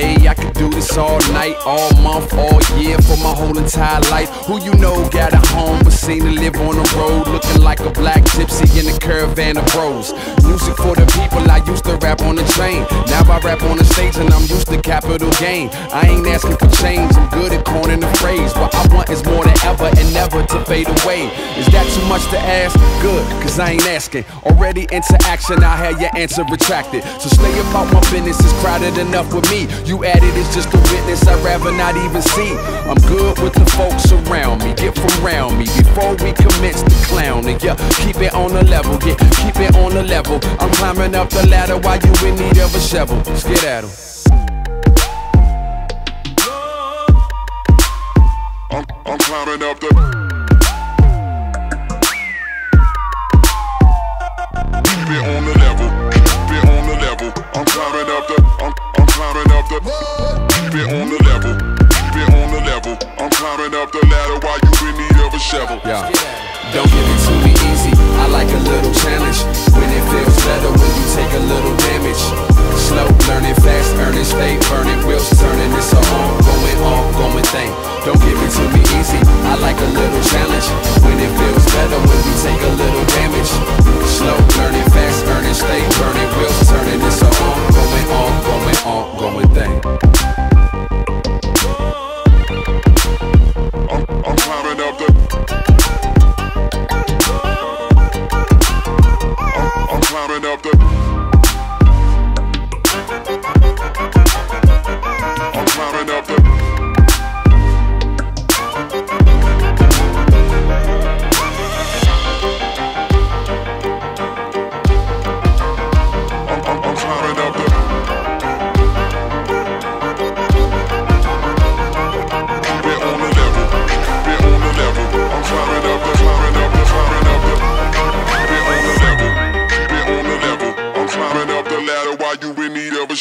day, I could do this all night, all month, all year, for my whole entire life. Who you know got a home, but seen to live on the road, looking like a black gypsy in a caravan of bros. Music for the people, I used to rap on the train. Now I rap on the stage and I'm used to capital gain. I ain't asking for change, I'm good at coining the phrase. What I want is more than ever and never to fade away. Is that too much to ask? Good, cause I ain't asking. Already into action, I had your answer retracted. So stay about my business, it's crowded enough with me. You added it's just a witness I'd rather not even see. I'm good with the folks around me, get from around me before we commence the clowning. Yeah, keep it on the level, yeah, keep it on the level. I'm climbing up the ladder while you in need of a shovel. Let's get at 'em. I'm, I'm climbing up the. Keep it on the level. Keep it on the level. I'm climbing up the. I'm, I'm climbing up the. Keep it on the level. Keep it on the level. I'm climbing up the ladder while you in need of a shovel. Yeah. Don't give it to me easy. I like a little challenge. When it feels better when you take a little damage. Slow learning, fast earning, stay burning, wheels turning. It's a ongoing, ongoing thing. Don't give it to me easy. I like a little challenge. When it feels better when you take a little damage.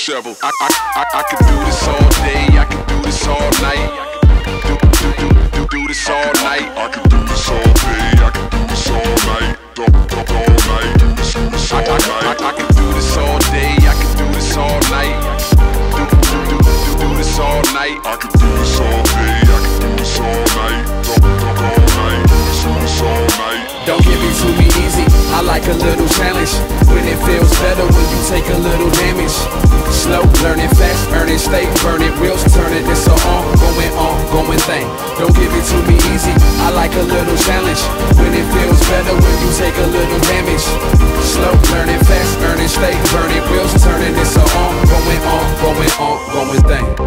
Shovel. I, I, I, I could do this all day, I could do this all night. Do, do, do, do, do this all night. I can do this all day. I can do this all night. Don't, don't, all night. Do this, do this I, all I, I, night. I could do this all day, I could do this all night. Do, do, do, do, do this all night. I can do this all day. I can do this all night. Don't, don't, all night. Do this, do this all night. Don't give it to me easy, I like a little challenge. When it feels better when you take a little damage. Slow learning, fast earning, stay burning, wheels turning. It's a ongoing, ongoing thing. Don't give it to me easy, I like a little challenge. When it feels better when you take a little damage. Slow learning, fast earning, stay burning, wheels turning. It's a ongoing, ongoing, ongoing thing.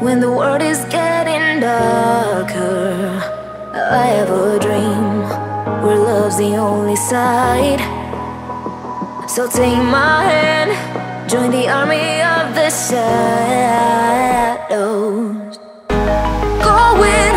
when the world is getting darker. I have a dream where love's the only side. So take my hand, join the army of the shadows. Going